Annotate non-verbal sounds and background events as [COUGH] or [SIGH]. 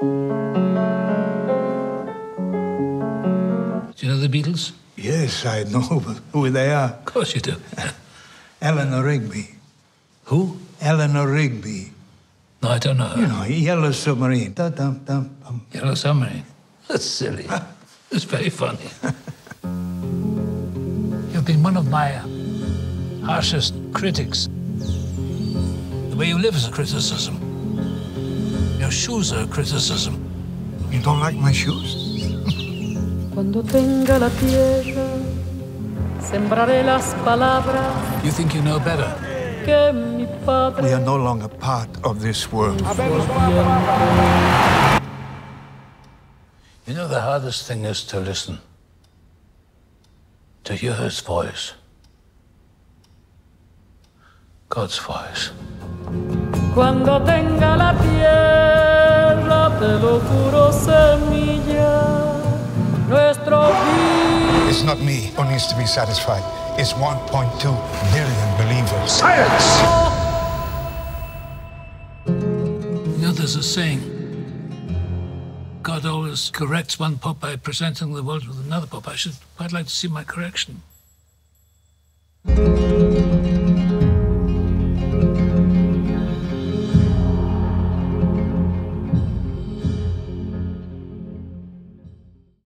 Do you know the Beatles? Yes, I know who they are. Of course you do. [LAUGHS] Eleanor Rigby. Who? Eleanor Rigby. No, I don't know. her. You know, Yellow Submarine. Dum, dum, bum. Yellow Submarine. That's silly. [LAUGHS] it's very funny. You've been one of my harshest critics. The way you live is a criticism. Your shoes are a criticism. You don't like my shoes? Cuando tenga la tierra, sembraré las palabras You think you know better. que mi We are no longer part of this world. You know, the hardest thing is to listen, to hear his voice. God's voice. Cuando tenga la It's not me who needs to be satisfied. It's 1.2 billion believers. You know, there's a saying God always corrects one pope by presenting the world with another pope. I should quite like to see my correction.